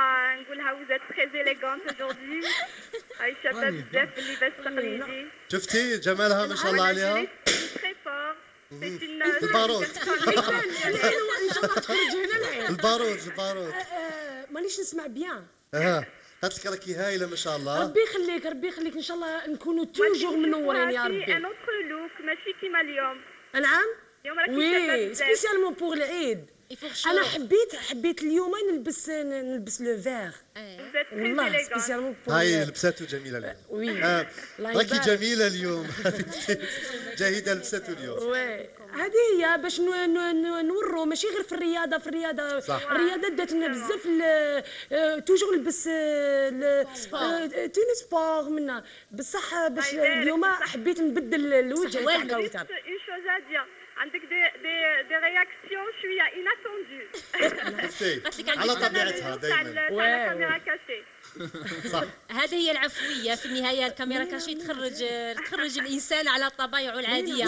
نقولها vous êtes très élégante aujourd'hui. هاي شابة بزاف باللباس التقليدي شفتي جمالها ما شاء الله عليها البارود ان البارود البارود مانيش نسمع بيان آه قالت لك راكي هايله ما شاء الله ربي يخليك ربي يخليك ان شاء الله نكونوا توجور منورين يا ان ربي اوتر لوك ماشي كيما اليوم نعم اليوم راكي وي بزاف سبيسيالمون بور العيد. أنا حبيت حبيت اليوم نلبس نلبس le vert. والله spécialement هاي لبساته جميلة اليوم. oui. آه. راكي. جميلة اليوم. جاهدة لبسته اليوم. oui. هذه هي باش نورو ماشي غير في الرياضه في الرياضة. صح. الرياضة دات لنا بزاف آه، toujours نلبس آه، آه، tenue sport منا بصح باش اليوم. حبيت نبدل الوجه تاع والو. كوثر une chose à dire عندك دي دي دي رياكسيون شوية عندك على طبيعتها دائما ال caméra cachée هذه هي العفويه في النهايه ال caméra cachée تخرج تخرج الإنسان على طبايعه العادية.